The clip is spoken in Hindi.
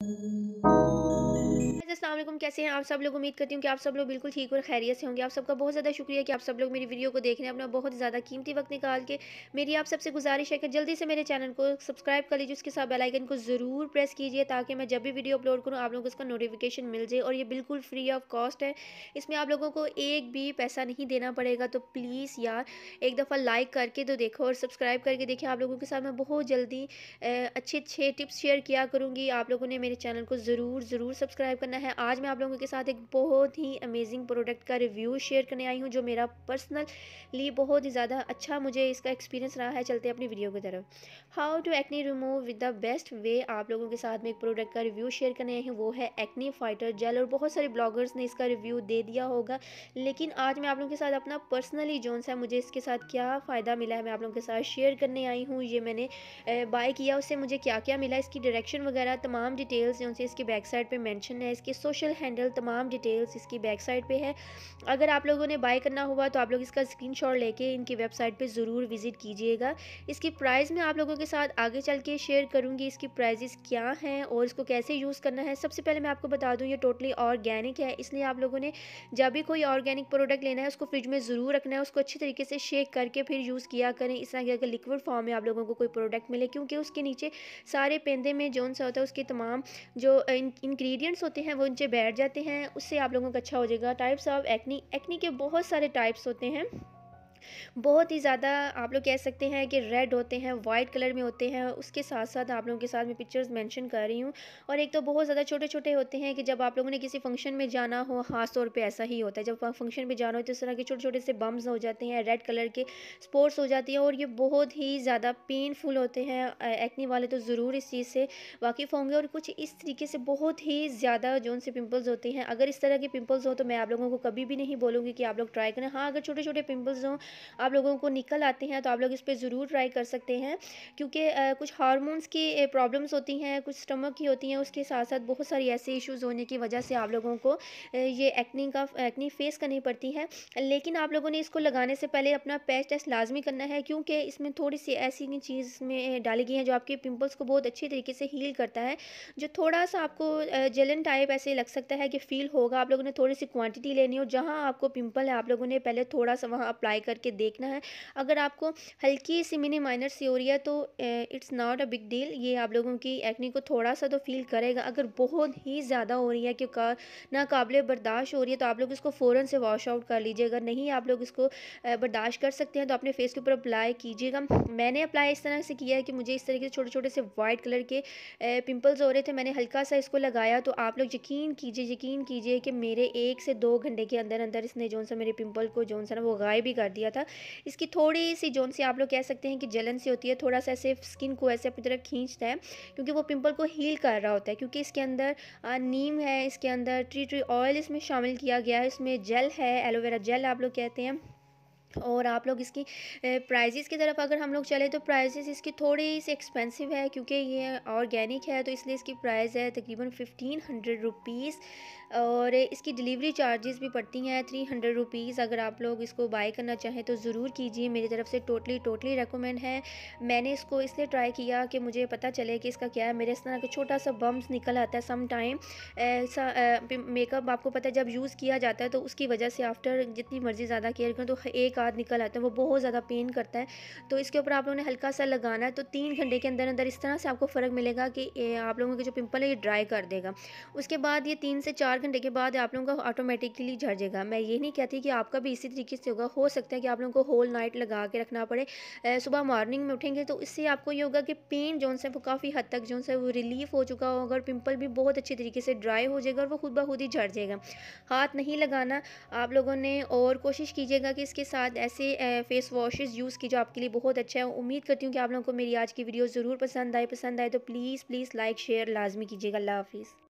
thank you. असलम कैसे हैं आप सब लोग? उम्मीद करती हूँ कि आप सब लोग बिल्कुल ठीक और खैरियत से होंगे। आप सबका बहुत ज़्यादा शुक्रिया कि आप सब लोग मेरी वीडियो को देख रहे हैं अपना बहुत ज़्यादा कीमती वक्त निकाल के। मेरी आप सबसे गुजारिश है कि जल्दी से मेरे चैनल को सब्सक्राइब कर लीजिए, उसके साथ बेलाइकन को ज़रूर प्रेस कीजिए ताकि मैं जब भी वीडियो अपलोड करूँ, आप लोगों को उसका नोटिफिकेशन मिल जाए और ये बिल्कुल फ्री ऑफ़ कॉस्ट है। इसमें आप लोगों को एक भी पैसा नहीं देना पड़ेगा तो प्लीज़ यार, एक दफ़ा लाइक करके तो देखो और सब्सक्राइब करके देखिए। आप लोगों के साथ मैं बहुत जल्दी अच्छे अच्छे टिप्स शेयर किया करूँगी। आप लोगों ने मेरे चैनल को ज़रूर ज़रूर सब्सक्राइब करना है। आज मैं आप लोगों के साथ एक बहुत ही अमेजिंग प्रोडक्ट का रिव्यू शेयर करने आई हूँ, जो मेरा पर्सनली बहुत ही ज़्यादा अच्छा मुझे इसका एक्सपीरियंस रहा है चलते अपनी वीडियो की तरफ़। How to acne remove with the best way आप लोगों के साथ में एक प्रोडक्ट का रिव्यू शेयर करने आई हूँ, वो है एक्नी फाइटर जेल और बहुत सारे ब्लॉगर्स ने इसका रिव्यू दे दिया होगा। लेकिन आज मैं आप लोगों के साथ अपना पर्सनली जोन सा मुझे इसके साथ क्या फ़ायदा मिला है मैं आप लोगों के साथ शेयर करने आई हूँ। ये मैंने बाय किया, उससे मुझे क्या क्या मिला, इसकी डायरेक्शन वगैरह, तमाम डिटेल्स जो इसकी बैक साइड पर मैंशन है, इसके सोशल हैंडल तमाम डिटेल्स इसकी बैक साइड पे है। अगर आप लोगों ने बाय करना हुआ तो आप लोग इसका स्क्रीनशॉट लेके इनकी वेबसाइट पे ज़रूर विज़िट कीजिएगा। इसकी प्राइस मैं आप लोगों के साथ आगे चल के शेयर करूँगी इसकी प्राइजेस क्या हैं और इसको कैसे यूज़ करना है। सबसे पहले मैं आपको बता दूँ, ये टोटली ऑर्गेनिक है, इसलिए आप लोगों ने जब भी कोई ऑर्गेनिक प्रोडक्ट लेना है, उसको फ्रिज में ज़रूर रखना है, उसको अच्छी तरीके से शेक करके फिर यूज़ किया करें। इस तरह की अगर लिक्विड फॉर्म में आप लोगों को कोई प्रोडक्ट मिले, क्योंकि उसके नीचे सारे पेंदे में जौन सा होता है, उसके तमाम जो इंग्रेडिएंट्स होते हैं, वो नीचे बैठ जाते हैं, उससे आप लोगों का अच्छा हो जाएगा। टाइप्स ऑफ़ एक्नी एक्नी के बहुत सारे टाइप्स होते हैं। बहुत ही ज़्यादा आप लोग कह सकते हैं कि रेड होते हैं, वाइट कलर में होते हैं, उसके साथ साथ आप लोगों के साथ मैं पिक्चर्स मेंशन कर रही हूँ। और एक तो बहुत ज़्यादा छोटे छोटे होते हैं कि जब आप लोगों ने किसी फ़ंक्शन में जाना हो ख़ास तौर पे ऐसा ही होता है। जब फ़ंक्शन में जाना हो तो इस तरह के छोटे छोटे से बम्स हो जाते हैं रेड कलर के स्पोर्ट्स हो जाती हैं और ये बहुत ही ज़्यादा पेनफुल होते हैं। एक्नी वाले तो ज़रूर इस चीज़ से वाकिफ़ होंगे और कुछ इस तरीके से बहुत ही ज़्यादा जो उनसे पिम्पल्स होते हैं, अगर इस तरह के पिम्पल्स हो तो मैं आप लोगों को कभी भी नहीं बोलूँगी कि आप लोग ट्राई करें। हाँ अगर छोटे छोटे पिम्पल्स हों आप लोगों को निकल आते हैं तो आप लोग इस पर ज़रूर ट्राई कर सकते हैं। क्योंकि कुछ हार्मोन्स की प्रॉब्लम्स होती हैं, कुछ स्टमक की होती हैं, उसके साथ साथ बहुत सारी ऐसे इश्यूज़ होने की वजह से आप लोगों को ये एक्नी का एक्नी फेस करनी पड़ती है। लेकिन आप लोगों ने इसको लगाने से पहले अपना पैच टेस्ट लाजमी करना है, क्योंकि इसमें थोड़ी सी ऐसी चीज़ में डाली गई है जो आपके पिंपल्स को बहुत अच्छी तरीके से हील करता है, जो थोड़ा सा आपको जेलन टाइप ऐसे लग सकता है कि फ़ील होगा। आप लोगों ने थोड़ी सी क्वांटिटी लेनी हो जहाँ आपको पिंपल है, आप लोगों ने पहले थोड़ा सा वहाँ अप्लाई करके देखना है। अगर आपको हल्की सी मिनी माइनर सी हो रही है तो it's not a big deal ये आप लोगों की एक्नी को थोड़ा सा तो फील करेगा। अगर बहुत ही ज़्यादा हो रही है कि नाकबिल बर्दाश्त हो रही है तो आप लोग इसको फ़ौर से वॉश आउट कर लीजिए। अगर नहीं आप लोग इसको बर्दाश्त कर सकते हैं तो अपने फेस के ऊपर अप्लाई कीजिएगा। मैंने अप्लाई इस तरह से किया है कि मुझे इस तरीके से छोटे छोटे से वाइट कलर के पिंपल्स हो रहे थे, मैंने हल्का सा इसको लगाया तो आप लोग यकीन कीजिए यकीन कीजिए कि मेरे एक से दो घंटे के अंदर अंदर इसने जो सा मेरे पिंपल को जो सा वो गायब भी कर दिया। था। इसकी थोड़ी सी जोन सी आप लोग कह सकते हैं कि जलन सी होती है थोड़ा सा ऐसे स्किन को ऐसे अपनी तरफ़ खींचता है, क्योंकि वो पिंपल को हील कर रहा होता है, क्योंकि इसके अंदर नीम है, इसके अंदर ट्री ट्री ऑयल इसमें शामिल किया गया है, इसमें जेल है, एलोवेरा जेल आप लोग कहते हैं। और आप लोग इसकी प्राइजेज़ की तरफ़ अगर हम लोग चले तो प्राइजेज़ इसकी थोड़ी सी एक्सपेंसिव है क्योंकि ये ऑर्गेनिक है तो इसलिए इसकी प्राइस है तकरीबन फ़िफ्टीन हंड्रेड रुपीज़ और इसकी डिलीवरी चार्जेस भी पड़ती हैं थ्री हंड्रेड रुपीज़ अगर आप लोग इसको बाय करना चाहें तो ज़रूर कीजिए, मेरी तरफ़ से टोटली टोटली रेकमेंड है। मैंने इसको इसलिए ट्राई किया कि मुझे पता चले कि इसका क्या है। मेरे इस तरह का छोटा सा बम्स निकल आता है सम टाइम मेकअप आपको पता है जब यूज़ किया जाता है तो उसकी वजह से आफ्टर जितनी मर्ज़ी ज़्यादा केयर करें तो एक बाद निकल आता है, वो बहुत ज़्यादा पेन करता है। तो इसके ऊपर आप लोगों ने हल्का सा लगाना है तो तीन घंटे के अंदर अंदर इस तरह से आपको फ़र्क मिलेगा कि आप लोगों के जो पिंपल है, ये ड्राई कर देगा। उसके बाद ये तीन से चार घंटे के बाद आप लोगों का ऑटोमेटिकली झड़ जाएगा मैं ये नहीं कहती कि आपका भी इसी तरीके से होगा, हो सकता है कि आप लोगों को होल नाइट लगा के रखना पड़े। सुबह मॉर्निंग में उठेंगे तो इससे आपको ये होगा कि पेन जो से वो काफ़ी हद तक जो है, वो रिलीफ हो चुका होगा और पिंपल भी बहुत अच्छी तरीके से ड्राई हो जाएगा और वो खुद ब खुद ही झड़ जाएगा। हाथ नहीं लगाना, आप लोगों ने और कोशिश कीजिएगा कि इसके साथ ऐसे फेस वॉशेस यूज़ की जो आपके लिए बहुत अच्छा है। उम्मीद करती हूँ कि आप लोगों को मेरी आज की वीडियो ज़रूर पसंद आए पसंद आए तो प्लीज़ प्लीज़ लाइक शेयर लाजमी कीजिएगा। अल्लाह हाफिज़।